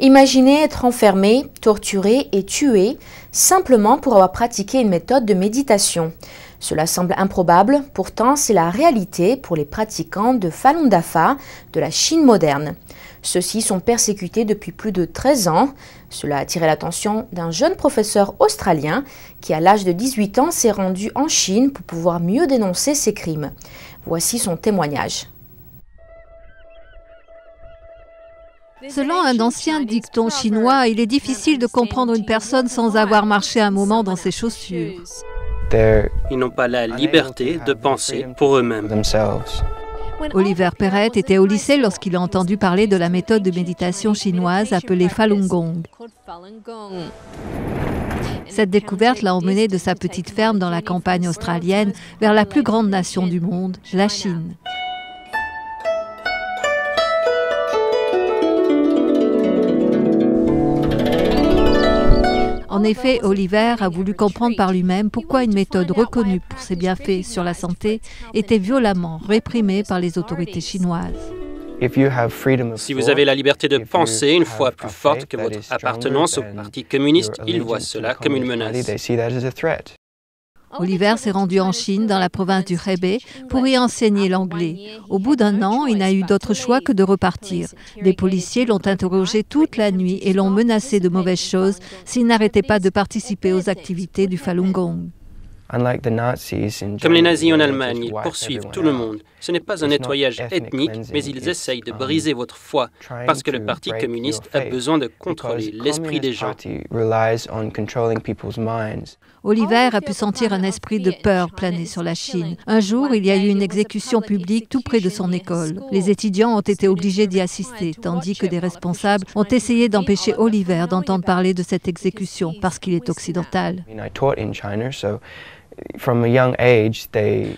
Imaginez être enfermé, torturé et tué simplement pour avoir pratiqué une méthode de méditation. Cela semble improbable, pourtant c'est la réalité pour les pratiquants de Falun Dafa de la Chine moderne. Ceux-ci sont persécutés depuis plus de 13 ans. Cela a attiré l'attention d'un jeune professeur australien qui, à l'âge de 18 ans, s'est rendu en Chine pour pouvoir mieux dénoncer ces crimes. Voici son témoignage. Selon un ancien dicton chinois, il est difficile de comprendre une personne sans avoir marché un moment dans ses chaussures. Ils n'ont pas la liberté de penser pour eux-mêmes. Oliver Perret était au lycée lorsqu'il a entendu parler de la méthode de méditation chinoise appelée Falun Gong. Cette découverte l'a emmené de sa petite ferme dans la campagne australienne vers la plus grande nation du monde, la Chine. En effet, Oliver a voulu comprendre par lui-même pourquoi une méthode reconnue pour ses bienfaits sur la santé était violemment réprimée par les autorités chinoises. Si vous avez la liberté de penser une fois plus forte que votre appartenance au Parti communiste, ils voient cela comme une menace. Oliver s'est rendu en Chine, dans la province du Hebei, pour y enseigner l'anglais. Au bout d'un an, il n'a eu d'autre choix que de repartir. Des policiers l'ont interrogé toute la nuit et l'ont menacé de mauvaises choses s'il n'arrêtait pas de participer aux activités du Falun Gong. Comme les nazis en Allemagne, ils poursuivent tout le monde. Ce n'est pas un nettoyage ethnique, mais ils essayent de briser votre foi parce que le Parti communiste a besoin de contrôler l'esprit des gens. Oliver a pu sentir un esprit de peur planer sur la Chine. Un jour, il y a eu une exécution publique tout près de son école. Les étudiants ont été obligés d'y assister, tandis que des responsables ont essayé d'empêcher Oliver d'entendre parler de cette exécution parce qu'il est occidental.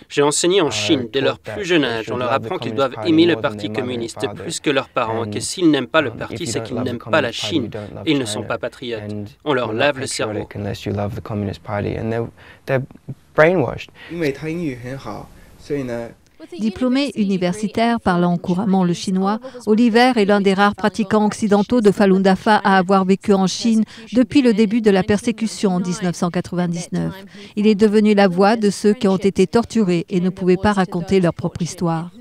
J'ai enseigné en Chine dès leur plus jeune âge. On leur apprend qu'ils doivent aimer le Parti communiste plus que leurs parents, et que s'ils n'aiment pas le parti, c'est qu'ils n'aiment pas la Chine et ils ne sont pas patriotes. On leur lave le cerveau. Diplômé universitaire parlant couramment le chinois, Oliver est l'un des rares pratiquants occidentaux de Falun Dafa à avoir vécu en Chine depuis le début de la persécution en 1999. Il est devenu la voix de ceux qui ont été torturés et ne pouvaient pas raconter leur propre histoire.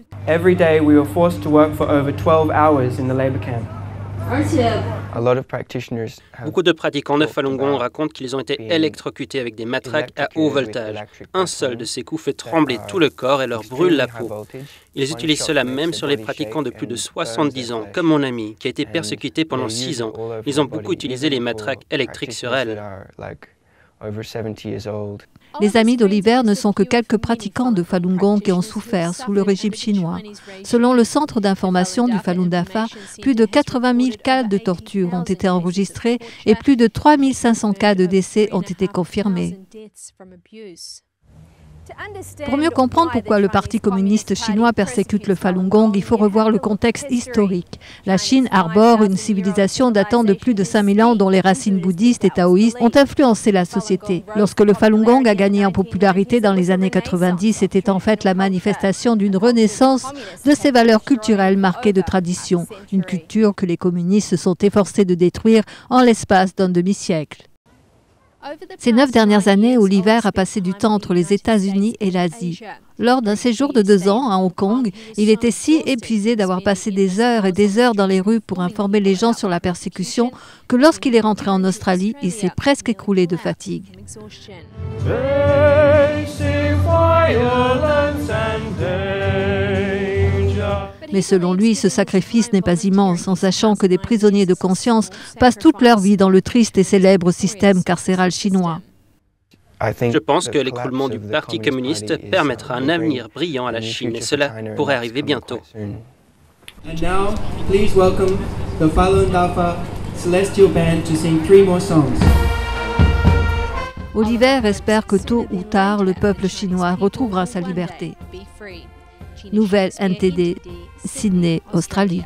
Beaucoup de pratiquants de Falun Gong racontent qu'ils ont été électrocutés avec des matraques à haut voltage. Un seul de ces coups fait trembler tout le corps et leur brûle la peau. Ils utilisent cela même sur les pratiquants de plus de 70 ans, comme mon ami, qui a été persécuté pendant 6 ans. Ils ont beaucoup utilisé les matraques électriques sur elle. Les amis d'Oliver ne sont que quelques pratiquants de Falun Gong qui ont souffert sous le régime chinois. Selon le Centre d'information du Falun Dafa, plus de 80 000 cas de torture ont été enregistrés et plus de 3 500 cas de décès ont été confirmés. Pour mieux comprendre pourquoi le Parti communiste chinois persécute le Falun Gong, il faut revoir le contexte historique. La Chine arbore une civilisation datant de plus de 5000 ans dont les racines bouddhistes et taoïstes ont influencé la société. Lorsque le Falun Gong a gagné en popularité dans les années 90, c'était en fait la manifestation d'une renaissance de ces valeurs culturelles marquées de tradition, une culture que les communistes se sont efforcés de détruire en l'espace d'un demi-siècle. Ces neuf dernières années, Oliver a passé du temps entre les États-Unis et l'Asie. Lors d'un séjour de deux ans à Hong Kong, il était si épuisé d'avoir passé des heures et des heures dans les rues pour informer les gens sur la persécution que lorsqu'il est rentré en Australie, il s'est presque écroulé de fatigue. Mais selon lui, ce sacrifice n'est pas immense, en sachant que des prisonniers de conscience passent toute leur vie dans le triste et célèbre système carcéral chinois. Je pense que l'écroulement du Parti communiste permettra un avenir brillant à la Chine et cela pourrait arriver bientôt. Oliver espère que tôt ou tard, le peuple chinois retrouvera sa liberté. Nouvelle NTD, Sydney, Australie.